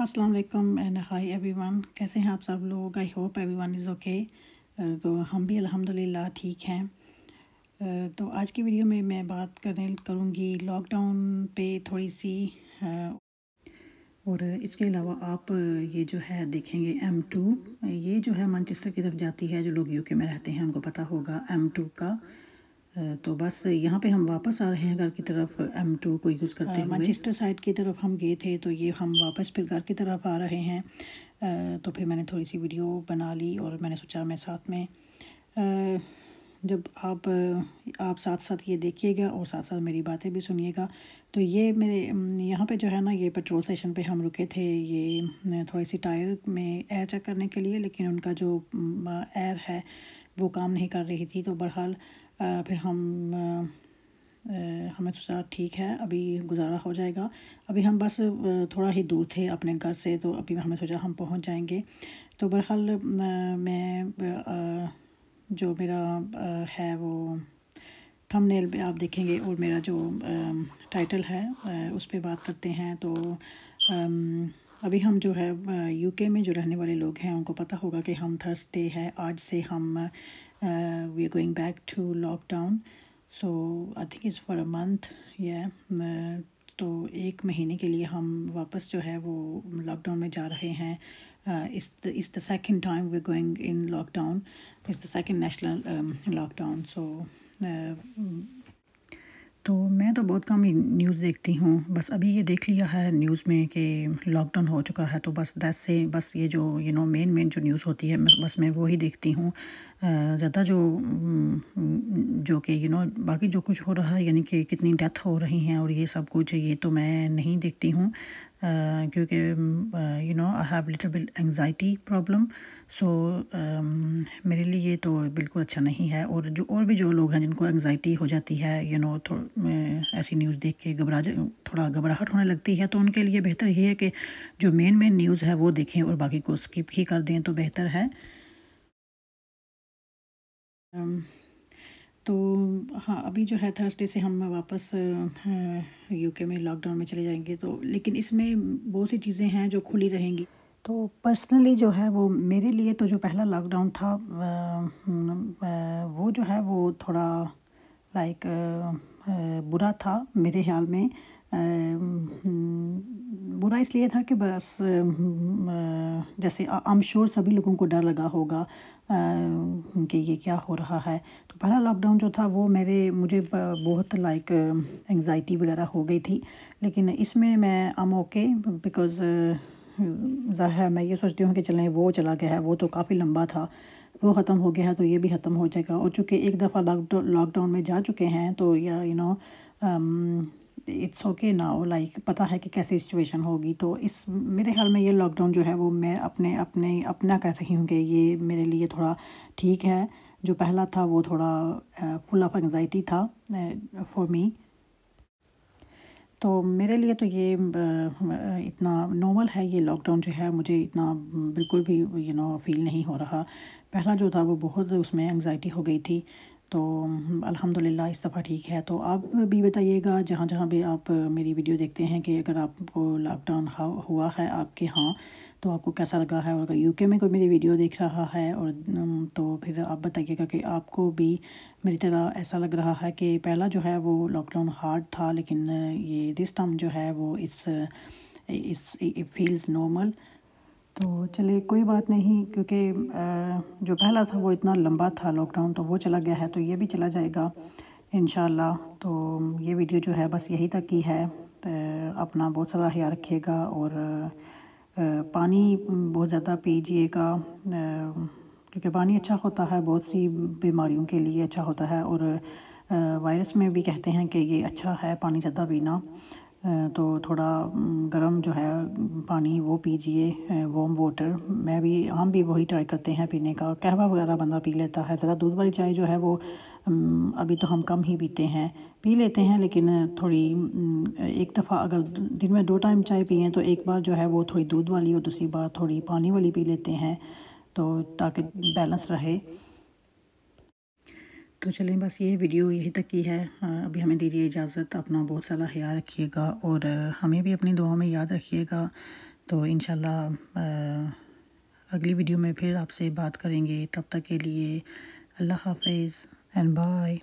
अस्सलाम वालेकुम and hi everyone कैसे हैं आप सब लोग? I hope everyone is okay तो हम भी अल्हम्दुलिल्लाह ठीक हैं। तो आज की वीडियो में मैं बात करने करूँगी लॉकडाउन पे थोड़ी सी और इसके अलावा आप ये जो है देखेंगे एम टू ये जो है मैनचेस्टर की तरफ़ जाती है, जो लोग यूके में रहते हैं, उनको पता होगा एम टू का। तो बस यहाँ पे हम वापस आ रहे हैं घर की तरफ़ एम टू को यूज़ करते हैं मैनचेस्टर साइड की तरफ़ हम गए थे तो ये हम वापस फिर घर की तरफ़ आ रहे हैं। तो फिर मैंने थोड़ी सी वीडियो बना ली और मैंने सोचा मैं साथ में जब आप आप साथ साथ ये देखिएगा और साथ साथ मेरी बातें भी सुनिएगा। तो ये मेरे यहाँ पे जो है ना ये पेट्रोल स्टेशन पे हम रुके थे ये थोड़ी सी टायर में एयर चेक करने के लिए लेकिन उनका जो एयर है वो काम नहीं कर रही थी तो बहरहाल फिर हम हमें सोचा ठीक है, अभी गुजारा हो जाएगा। अभी हम बस थोड़ा ही दूर थे अपने घर से तो अभी हमें सोचा हम पहुँच जाएँगे। तो बहरहाल मैं जो मेरा है वो थंबनेल पे आप देखेंगे, और मेरा जो टाइटल है उस पर बात करते हैं तो अभी हम जो है यूके में जो रहने वाले लोग हैं उनको पता होगा कि हम थर्सडे है। आज से हम we are going back to lockdown so I think is a month yeah uh, तो एक महीने के लिए हम वापस जो है वो लॉकडाउन में जा रहे हैं। इस the second time we going in lockdown is the second national lockdown so मैं तो बहुत कम ही न्यूज़ देखती हूँ। बस अभी ये देख लिया है न्यूज़ में कि लॉकडाउन हो चुका है तो बस दैट से बस ये जो यू नो मेन मेन जो न्यूज़ होती है बस मैं वो ही देखती हूँ। ज़्यादा जो जो कि यू नो बाकी जो कुछ हो रहा है, यानी कि कितनी डेथ हो रही हैं और ये सब कुछ, ये तो मैं नहीं देखती हूँ। क्योंकि you know I have little bit anxiety problem so मेरे लिए तो बिल्कुल अच्छा नहीं है। और जो, और भी जो लोग हैं जिनको एंजाइटी हो जाती है यू नो ऐसी न्यूज़ देख के घबरा थोड़ा घबराहट होने लगती है। तो उनके लिए बेहतर ये है कि जो मेन मेन न्यूज़ है वो देखें और बाकी को स्किप ही कर दें तो बेहतर है। तो हाँ अभी जो है थर्सडे से हम वापस यूके में लॉकडाउन में चले जाएँगे तो लेकिन इसमें बहुत सी चीज़ें हैं जो खुली रहेंगी। तो पर्सनली जो है वो मेरे लिए तो जो पहला लॉकडाउन था वो जो है वो थोड़ा लाइक बुरा था मेरे ख्याल में। बुरा इसलिए था कि बस जैसे आई एम श्योर सभी लोगों को डर लगा होगा कि ये क्या हो रहा है। तो पहला लॉकडाउन जो था वो मेरे, मुझे बहुत लाइक एंजाइटी वगैरह हो गई थी। लेकिन इसमें मैं आम ओके बिकॉज़ ज़ाहिर है मैं ये सोचती हूँ कि चलें, वो चला गया है, वो तो काफ़ी लंबा था। वो ख़त्म हो गया है तो ये भी ख़त्म हो जाएगा। और चूँकि एक दफ़ा लॉकडाउन लॉकडाउन में जा चुके हैं तो या you know it's okay now like पता है कि कैसी सिचुएशन होगी। तो इस, मेरे ख्याल में ये लॉकडाउन जो है, वो मैं अपने अपने, अपना कर रही हूँ कि ये मेरे लिए थोड़ा ठीक है। जो पहला था, वो थोड़ा फुल ऑफ़ एंजाइटी था फॉर मी तो मेरे लिए तो ये इतना नॉर्मल है ये लॉकडाउन जो है, मुझे इतना बिल्कुल भी यू नो फील नहीं हो रहा। पहला जो था, वो बहुत उसमें एंजाइटी हो गई थी। तो अल्हम्दुलिल्लाह इस दफ़ा ठीक है। तो आप भी बताइएगा, जहाँ जहाँ भी आप मेरी वीडियो देखते हैं कि अगर आपको लॉकडाउन हुआ है आपके यहाँ तो आपको कैसा लगा है? और अगर यूके में कोई मेरी वीडियो देख रहा है और तो फिर आप बताइएगा कि आपको भी मेरी तरह ऐसा लग रहा है कि पहला जो है वो लॉकडाउन हार्ड था, लेकिन ये दिस टाइम जो है वो इस इट्स इट फील्स नॉर्मल तो चलिए, कोई बात नहीं, क्योंकि जो पहला था वो इतना लंबा था लॉकडाउन तो वो चला गया है तो ये भी चला जाएगा इन तो ये वीडियो जो है, बस यही तक की है। अपना बहुत सारा ख्याल रखिएगा और पानी बहुत ज़्यादा पीजिएगा क्योंकि पानी अच्छा होता है, बहुत सी बीमारियों के लिए अच्छा होता है और वायरस में भी कहते हैं कि ये अच्छा है, पानी ज़्यादा पीना। तो थोड़ा गर्म जो है, पानी वो पीजिए वार्म वाटर मैं भी, हम भी वही ट्राई करते हैं पीने का। कहवा वगैरह बंदा पी लेता है, ज़्यादा दूध वाली चाय जो है वो अभी तो हम कम ही पीते हैं। पी लेते हैं, लेकिन थोड़ी एक दफ़ा अगर दिन में दो टाइम चाय पिए तो एक बार जो है वो थोड़ी दूध वाली और दूसरी बार थोड़ी पानी वाली पी लेते हैं तो ताकि बैलेंस रहे। तो चलें, बस ये वीडियो यहीं तक की है। अभी हमें दीजिए इजाज़त, अपना बहुत सारा ख्याल रखिएगा और हमें भी अपनी दुआ में याद रखिएगा। तो इन अगली वीडियो में फिर आपसे बात करेंगे। तब तक के लिए अल्लाह हाफिज़ एंड बाय।